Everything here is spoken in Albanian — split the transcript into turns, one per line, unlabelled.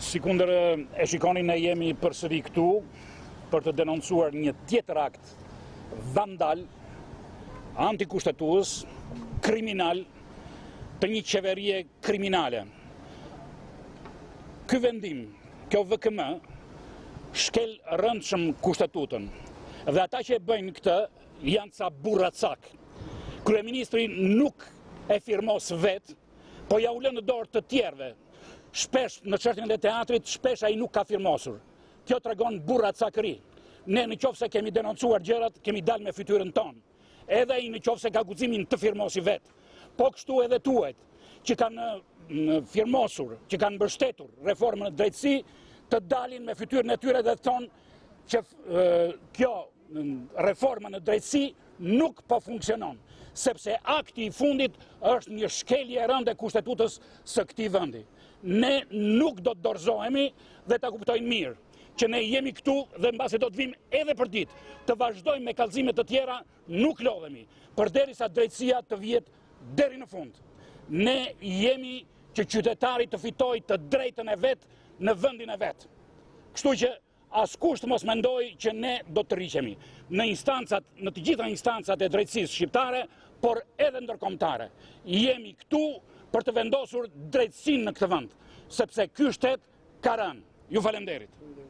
Sikundër e shikoni ne jemi përsëri këtu për të denoncuar një tjetër akt vandal, antikushtetues, kriminal, të një qeverie kriminale. Ky vendim, kjo VKM, shkel rëndshëm kushtetutën. Dhe ata që e bëjnë këtë, janë ca burracakë. Kryeministri nuk e firmos vetë, po jua lë në dorë të tjerëve. Shpesh në çështjen e teatrit, shpesh ai nuk ka firmosur. Kjo tregon burracakëri. Ne në qoftë se kemi denoncuar gjërat, kemi dalë me fytyrën tonë. Edhe ai në qoftë se ka guximin të firmosi vetë. Po kështu edhe të huajt që kanë firmosur, që kanë mbështetur reformën në drejtësi, të dalin me fytyrën e tyre dhe të thonë që kjo Reforma në drejtësi nuk po funksionon, sepse akti i fundit është një shkelje e rëndë e kushtetutës së këtij vendi. Ne nuk do të dorëzohemi dhe ta kuptojnë mirë, që ne jemi këtu dhe mbase do të vijmë edhe përditë, të vazhdojmë me kallëzime të tjera, nuk lodhemi, përderisa drejtësia të vihet deri në fund. Ne jemi që qytetari të fitojë të drejtën e vet në vendin e vet. Kështu që Askush të mos mendojë që ne do tërhiqemi në instancat, në të gjitha instancat e drejtësisë shqiptare, por edhe ndërkombëtare. Jemi këtu për të vendosur drejtësinë në këtë vend, sepse ky shtet ka rënë. Ju faleminderit.